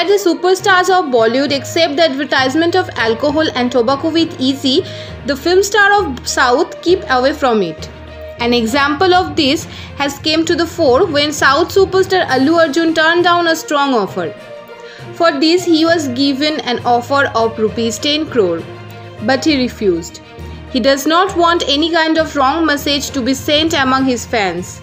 Where the superstars of Bollywood accept the advertisement of alcohol and tobacco with easy, the film star of South keep away from it. An example of this has came to the fore when South superstar Allu Arjun turned down a strong offer. For this he was given an offer of rupees 10 crore, but he refused. He does not want any kind of wrong message to be sent among his fans.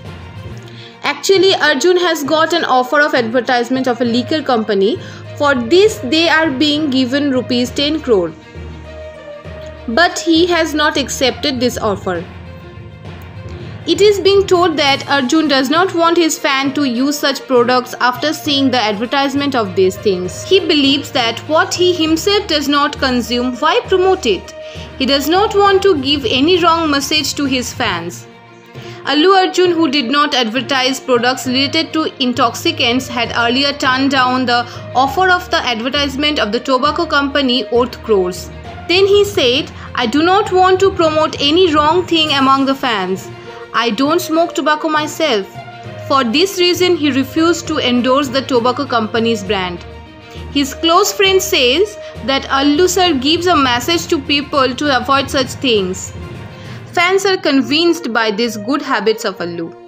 Actually, Arjun has got an offer of advertisement of a liquor company. For this, they are being given rupees 10 crore. But he has not accepted this offer. It is being told that Arjun does not want his fan to use such products after seeing the advertisement of these things. He believes that what he himself does not consume, why promote it? He does not want to give any wrong message to his fans. Allu Arjun, who did not advertise products related to intoxicants, had earlier turned down the offer of the advertisement of the tobacco company Oath Crores. Then he said, I do not want to promote any wrong thing among the fans. I don't smoke tobacco myself. For this reason, he refused to endorse the tobacco company's brand. His close friend says that Allu sir gives a message to people to avoid such things. Fans are convinced by these good habits of Allu.